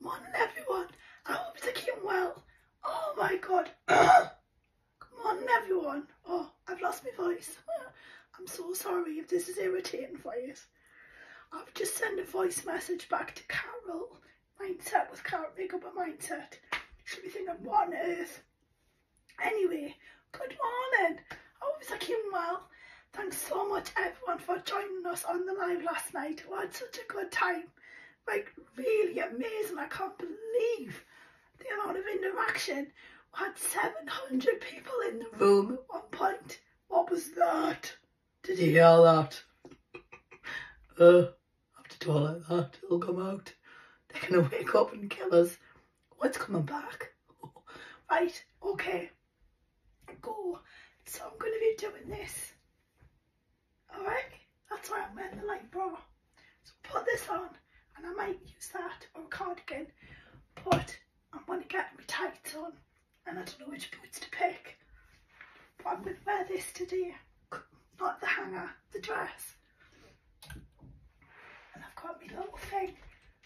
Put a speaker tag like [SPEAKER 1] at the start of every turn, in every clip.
[SPEAKER 1] Morning everyone. I hope you're keeping well. Oh my god. Good morning everyone. Oh, I've lost my voice. I'm so sorry if this is irritating for you. I've just sent a voice message back to Carol. Mindset with Carol Makeup a Mindset. She'll be thinking, what on earth? Anyway, good morning. Oh, I hope you're keeping well. Thanks so much everyone for joining us on the live last night. We had such a good time like really amazing. I can't believe the amount of interaction. We had 700 people in the room at one point. What was that? Did you hear that? uh, after do like that, it'll come out. They're gonna wake up and kill us. What's coming back? right, okay. Go. So I'm gonna be doing this. Alright? That's why I'm wearing the light bra. So put this on and I might use that or a cardigan but I'm going to get my tights on and I don't know which boots to pick. But I'm going to wear this today not the hanger, the dress. And I've got my little thing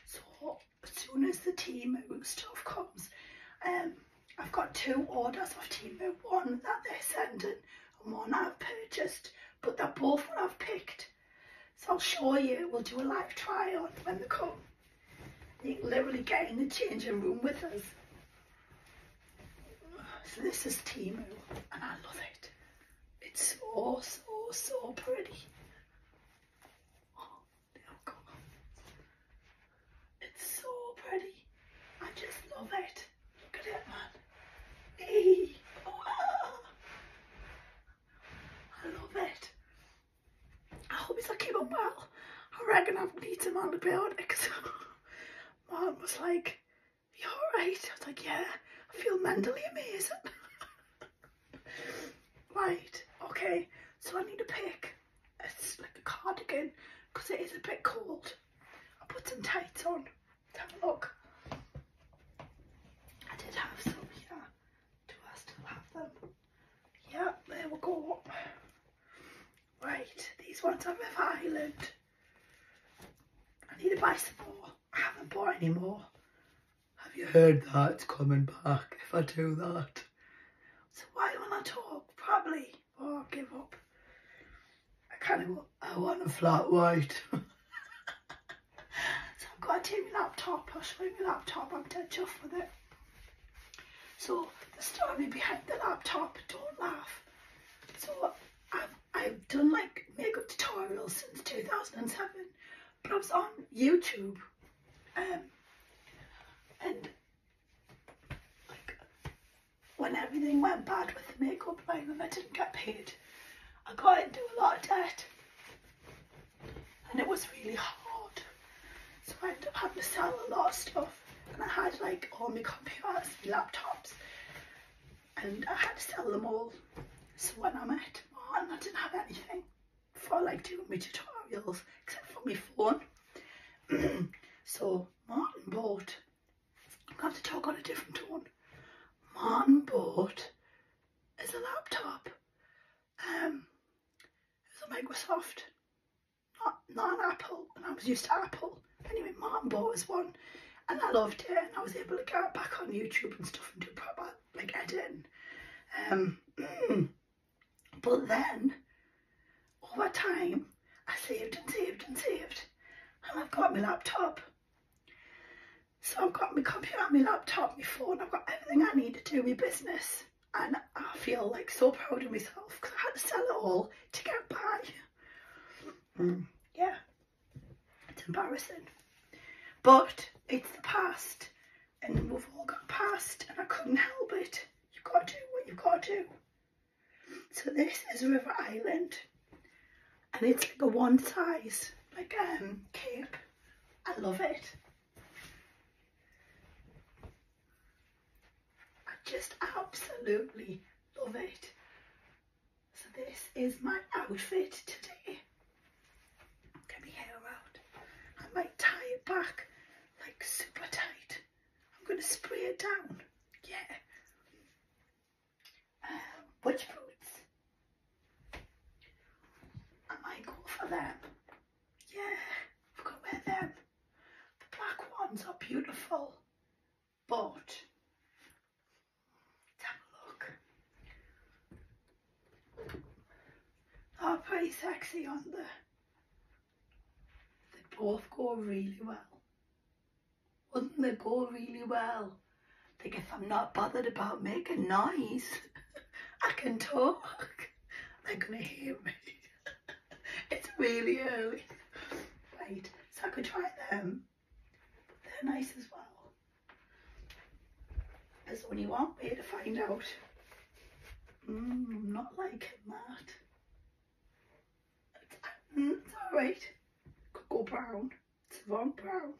[SPEAKER 1] so as soon as the Temu stuff comes um, I've got two orders of Temu, one that they're sending and one I've purchased but they're both what I've picked you, we'll do a live try on when they come. You can literally get in the changing room with us. So this is Temu and I love it. It's so, so, so pretty. Oh, there we go. It's so pretty. I just love it. Look at it, man. Hey. I love it. I hope he's keeping well. I reckon I've need some antibiotics. Mom was like, you alright? I was like, yeah, I feel mentally amazing. right, okay, so I need to pick. Like a cardigan because it is a bit cold. I'll put some tights on. Let's have a look. I did have some here. Do I still have them? Yeah, there we go. Right, these ones are River Island. I need to buy some more. I haven't bought any more. Have you heard that? It's coming back if I do that. So why will I talk? Probably. Or I'll give up. I kind of I want a flat white. so I've got to take my laptop. I'll show you my laptop. I'm dead chuffed with it. So the story behind the laptop, don't laugh. So I've, I've done like makeup tutorials since 2007, but I was on YouTube um, and like when everything went bad with the makeup line and I didn't get paid, I got into a lot of debt and it was really hard. So I ended up having to sell a lot of stuff and I had like all my computers, my laptops and I had to sell them all. So when I met Martin, I didn't have anything for like doing my tutorials except for my phone. so Martin bought, I'm going to talk on a different tone. Martin bought as a laptop. Um, it's a Microsoft, not, not an Apple, and I was used to Apple. Anyway, Martin bought us one and I loved it and I was able to get back on YouTube and stuff and do proper like editing. Um, but then over time I saved and saved and saved and I've got my laptop. So I've got my computer, my laptop, my phone, I've got everything I need to do my business and I feel like so proud of myself because I had to sell it all to get by. Mm, yeah, it's embarrassing. But it's the past and we've all got past and I couldn't help it. You've got to do what you've got to do. So this is River Island and it's like a one size like um cape. I love it. Just absolutely love it. So this is my outfit today. Get my hair out. I might tie it back like super tight. I'm going to spray it down. Yeah. Um, which boots? I might go for them. Yeah, I've got to wear them. The black ones are beautiful, but let's have a look. They're sexy, aren't they? They both go really well. Wouldn't they go really well? Like if I'm not bothered about making noise, I can talk. They're gonna hear me. it's really early. Right, so I could try them. They're nice as well. There's only one way to find out. Mm, I'm not liking that. Mm, alright. Could go brown. It's wrong brown.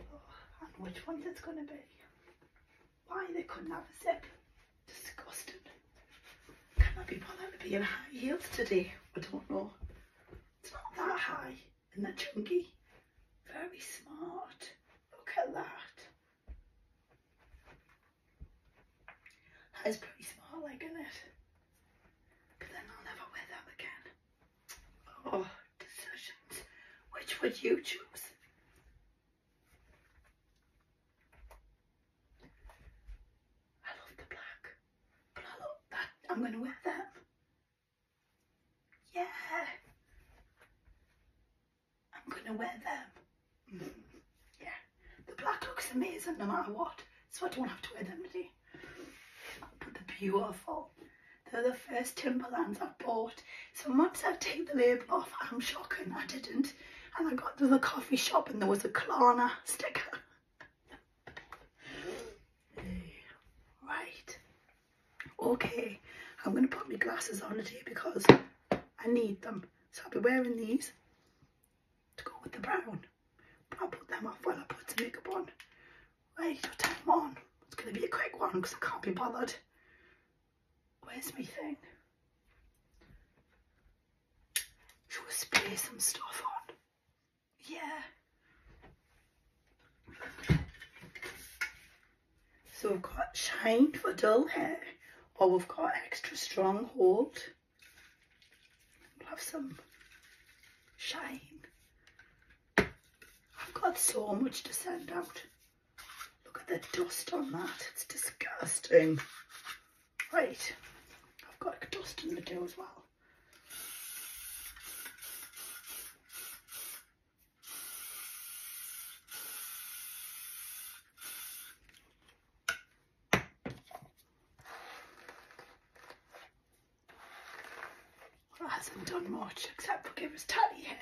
[SPEAKER 1] Oh, and which one's it's gonna be? Why they couldn't have a zip? Disgusting. Can I be bothered to be in high heels today? I don't know. It's not that high and that chunky. Very smart. Look at that. That is pretty smart, like, isn't it? But then I'll never wear them again. Oh, decisions. Which would you choose? I love the black, but I love that. I'm going to wear them. Yeah. I'm going to wear them. Yeah. The black looks amazing no matter what, so I don't have to wear them today. But they're beautiful. They're the first Timberlands I've bought. So once I take the label off, I'm shocking I didn't. And I got to the coffee shop and there was a Klarna sticker. right. Okay, I'm going to put my glasses on today because I need them. So I'll be wearing these to go with the brown. But I'll put them off while I put some makeup on. Right, turn them on. It's going to be a quick one because I can't be bothered. Where's my thing? Should we spray some stuff on? Yeah. So we've got shine for dull hair, or we've got extra strong hold. We'll have some shine. I've got so much to send out. Look at the dust on that, it's disgusting. Right, I've got a dusting to do as. Well, hasn't done much except for give us tatty hair.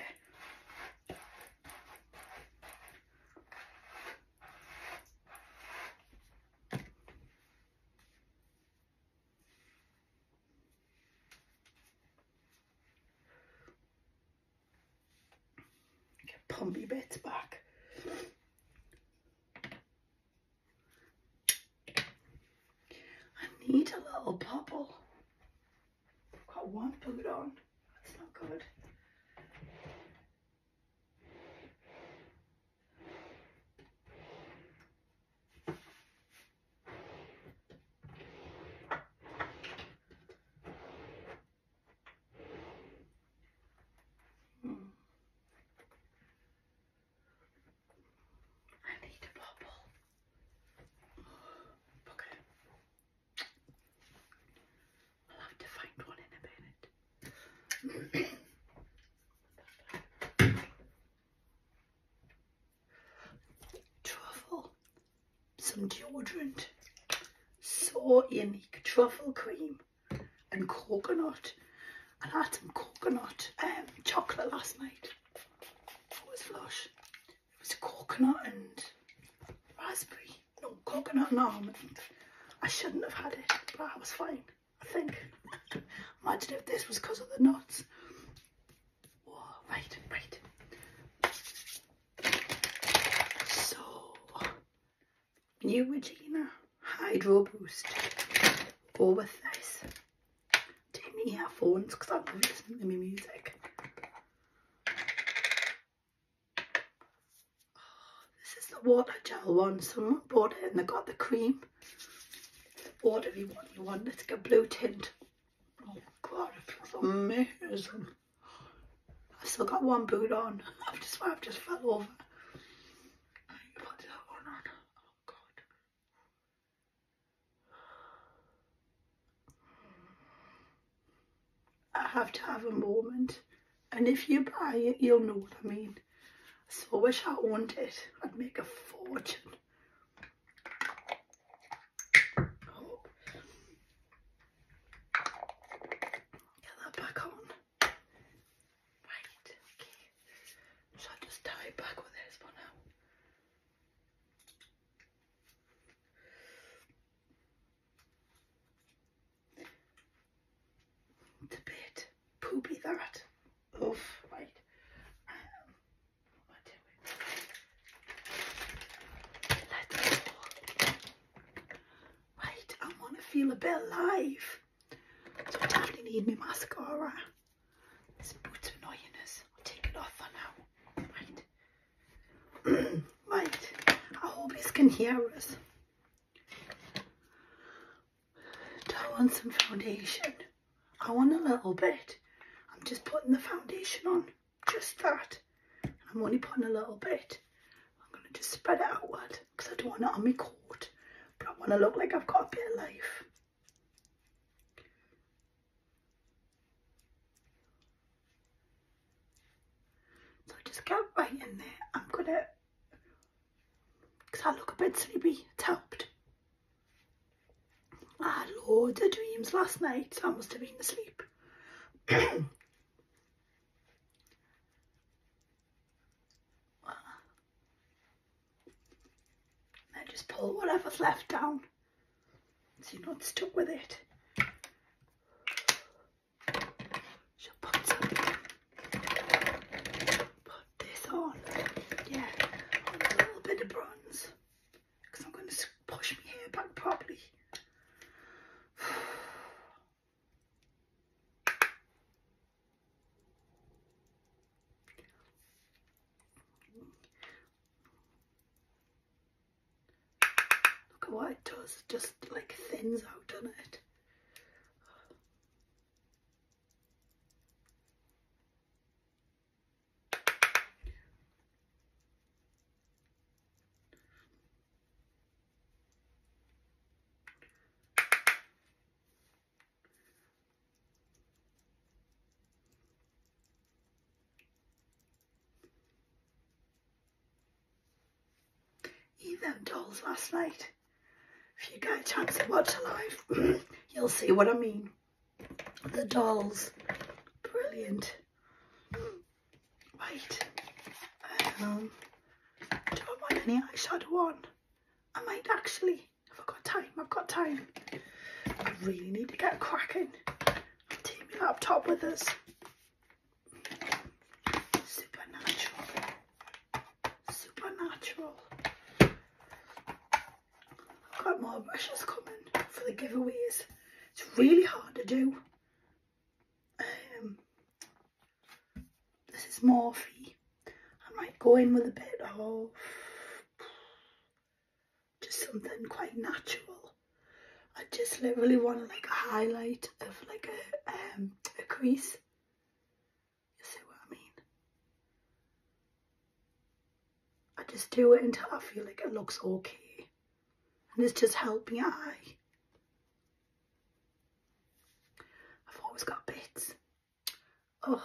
[SPEAKER 1] Get pumpy bits back. I need a little bubble. I've got one boot on. That's not good. Hmm. I need a bubble. Okay. I'll have to find one in a minute. Truffle, some deodorant, so unique. Truffle cream and coconut. And I had some coconut um, chocolate last night. It was flush. It was coconut and raspberry. No, coconut and almond. I shouldn't have had it, but I was fine, I think. Imagine if this was because of the nuts. Whoa, right, right. So, Neutrogena Hydro Boost. Go with this. Take me earphones because I love listening to my music. This is the water gel one. Someone bought it and they got the cream. Whatever you want, you want it to get blue tint god, it feels amazing. I've still got one boot on. I've just, I've just fell over. I need to put that one on. Oh god. I have to have a moment. And if you buy it, you'll know what I mean. So I wish I owned it. I'd make a fortune. Feel a bit alive. So I definitely need my mascara. This boot's annoying us. I'll take it off for now. Right. right. I hope you can hear us. Do I want some foundation? I want a little bit. I'm just putting the foundation on. Just that. I'm only putting a little bit. I'm going to just spread it outward because I don't want it on my coat. Want to look like I've got a bit of life. So I just get right in there. I'm gonna, because I look a bit sleepy, it's helped. I had loads of dreams last night, so I must have been asleep. I just pull whatever's left down. So you're not stuck with it. She'll put some put this on. Yeah, on a little bit of bronze. Because I'm going to push my hair back properly. Look at what it does, just like thins out, doesn't it? Them dolls last night. A chance to watch live, you'll see what I mean. The dolls, brilliant. Wait. um, do I want any eyeshadow on? I might actually, if I've got time, I've got time. I really need to get cracking. Take my laptop with us. Brushes coming for the giveaways. It's really hard to do. Um, this is Morphe. I might go in with a bit of just something quite natural. I just literally want like a highlight of like a um a crease. You see what I mean? I just do it until I feel like it looks okay. And it's just helping eye. I've always got bits. Oh,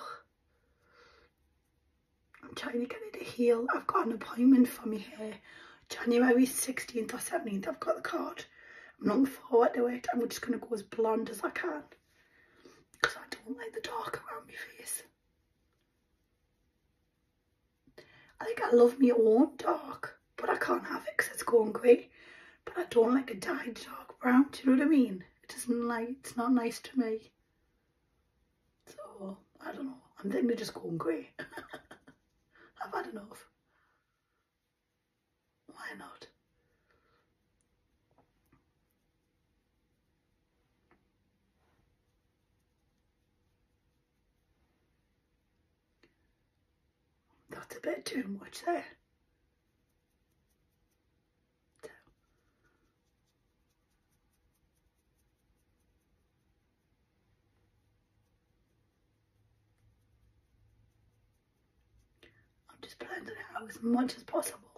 [SPEAKER 1] I'm trying to get it to heal. I've got an appointment for me here. January 16th or 17th. I've got the card. I'm looking forward to it. I'm just going to go as blonde as I can. Because I don't like the dark around my face. I think I love my own dark. But I can't have it because it's going grey. But I don't like a dyed dark brown. Do you know what I mean? It doesn't like, it's not nice to me. So, I don't know. I'm thinking of just going grey. I've had enough. Why not? That's a bit too much there. So. Blending it out as much as possible.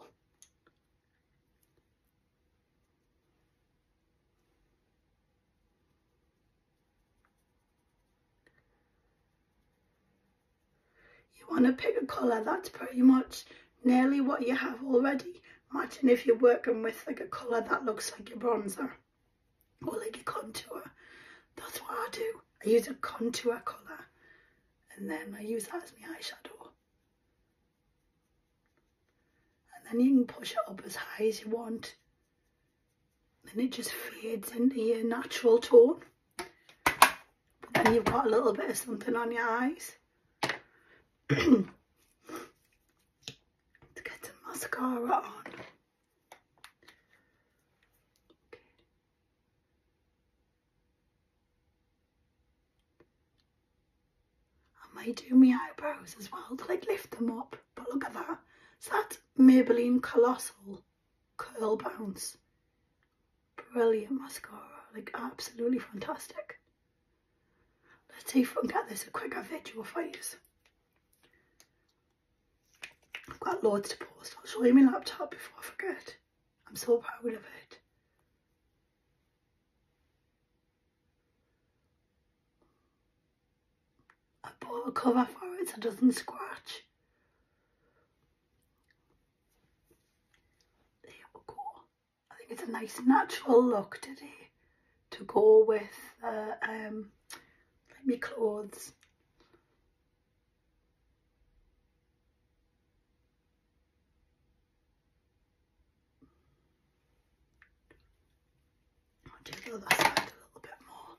[SPEAKER 1] you want to pick a colour that's pretty much nearly what you have already. Imagine if you're working with like a colour that looks like your bronzer or like a contour. That's what I do. I use a contour colour and then I use that as my eyeshadow. And then you can push it up as high as you want. Then it just fades into your natural tone. But then you've got a little bit of something on your eyes. to get some mascara on. I might do my eyebrows as well to like lift them up. But look at that. So that's Maybelline Colossal Curl Bounce. Brilliant mascara. Like absolutely fantastic. Let's see if we can get this a quicker video for you. I've got loads to post. I'll show you my laptop before I forget. I'm so proud of it. I bought a cover for it so it doesn't scratch. There we go. I think it's a nice natural look today to go with uh, um, my clothes. I'll do the other side a little bit more.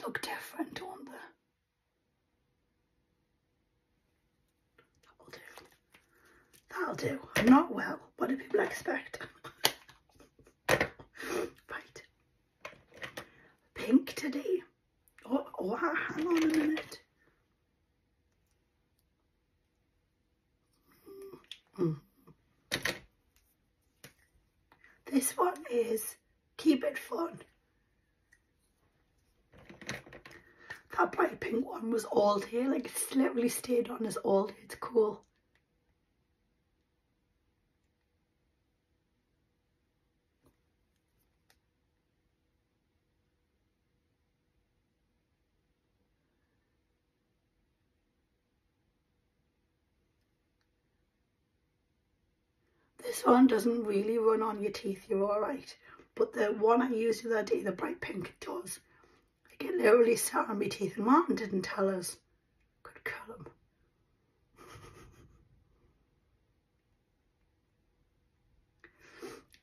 [SPEAKER 1] Look different, don't they? That'll do. That'll do. I'm not well. What do people expect? right. Pink today. Oh, oh, ah, hang on a minute. This one is Keep It Fun. That bright pink one was all day, like it's literally stayed on as all day. It's cool. This one doesn't really run on your teeth, you're alright. But the one I used the other day, the bright pink, does. Like it literally sat on my teeth and Martin didn't tell us. Kill him.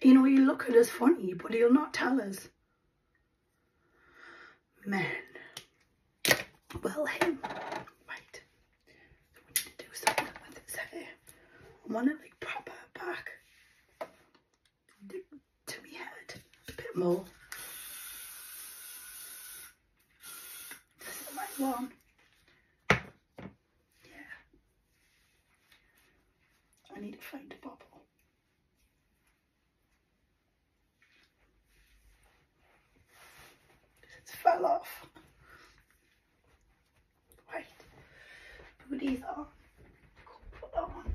[SPEAKER 1] you know, you look at us funny, but he'll not tell us. Men. Well, him. Right. So we need to do something with his hair. I want it like proper back to my head a bit more. This is the right one. Yeah. I need to find a bubble. It's fell off. Right. Put these on. Put that on.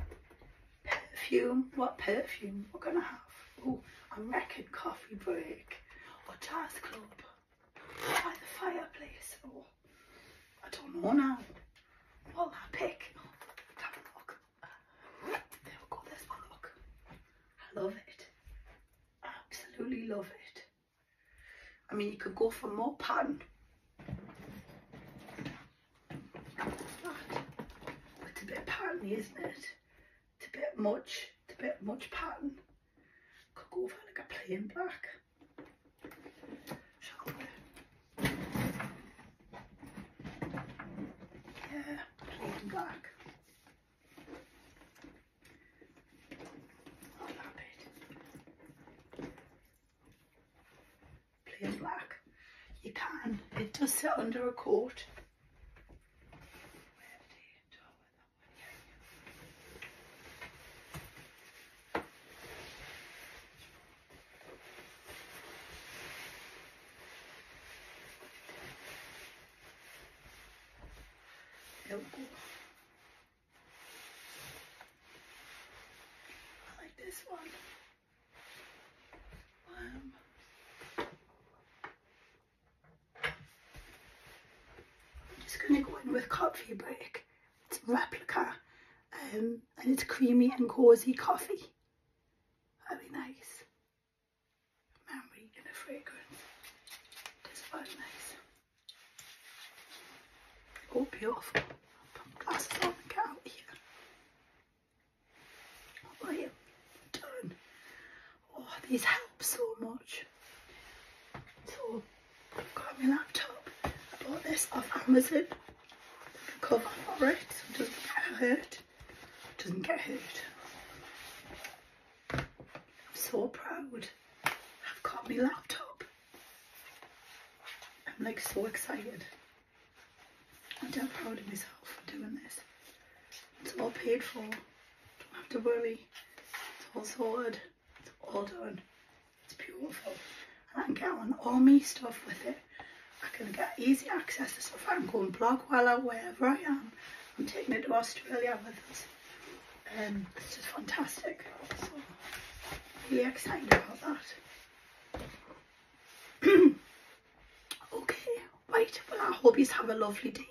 [SPEAKER 1] Perfume. We're gonna have? Oh, I reckon coffee break or jazz club by the fireplace. Oh, I don't know now. What will I pick? Have a look. There we go. There's one look. I love it. Absolutely love it. I mean, you could go for more pattern. It's a bit patterny, isn't it? It's a bit much. Much pattern. Could go for like a plain black. Shall we? Yeah, plain black. Not that bit. Plain black. You can. It does sit under a coat. Where did it? Oh, that one, yeah. There we go. I like this one. going to go in with coffee break. It's a replica it's creamy and cozy coffee. Very nice. Memory and a fragrance. It's very nice. Oh, beautiful. Put glasses on and get out here. Oh, yeah. Done. Oh, these help so much. So, I've got my laptop. I bought this off Amazon. Cover for it so it doesn't get hurt. Hurt. I'm so proud. I've got my laptop. I'm like so excited. I'm damn proud of myself for doing this. It's all paid for. Don't have to worry. It's all sorted. It's all done. It's beautiful. And I can get on all my stuff with it. I can get easy access to stuff. I can go and blog while I'm wherever I am. I'm taking it to Australia with us. Um, it's just fantastic. So, really excited about that. okay, right. Well, I hope you have a lovely day.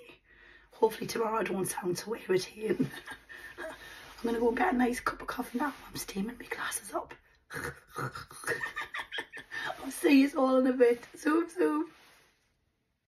[SPEAKER 1] Hopefully tomorrow I don't sound so irritating. I'm going to go and get a nice cup of coffee now. I'm steaming my glasses up. I'll see you all in a bit. Zoom, zoom.